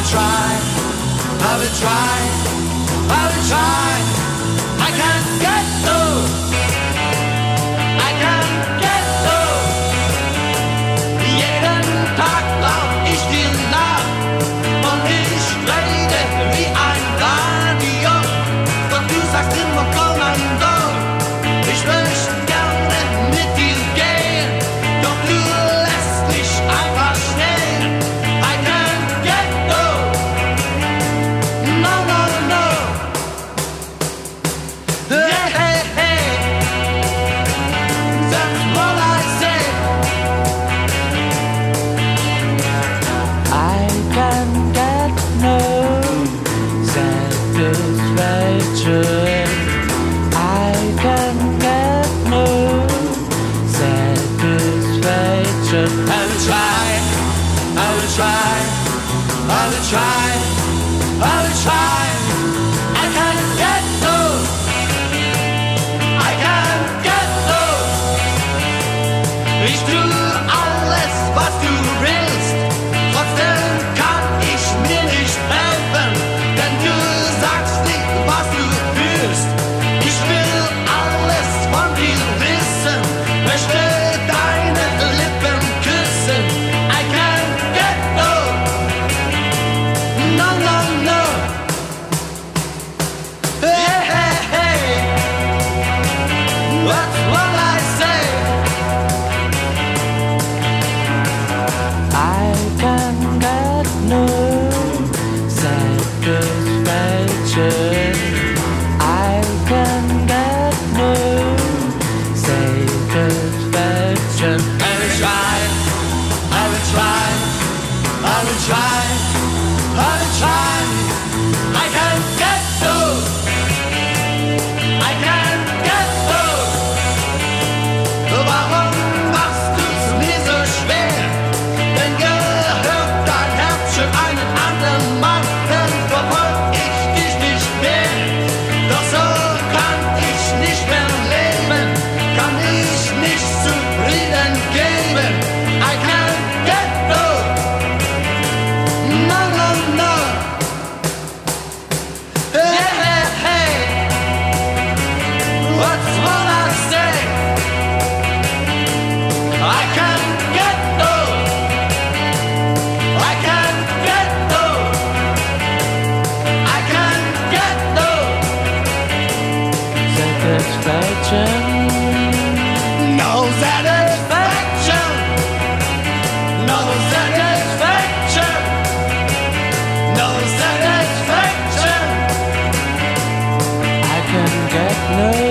would try, I would try, I would try. I can't will try, I will try, I will try, I will try. satisfaction. No satisfaction. No satisfaction. No satisfaction. I can get no.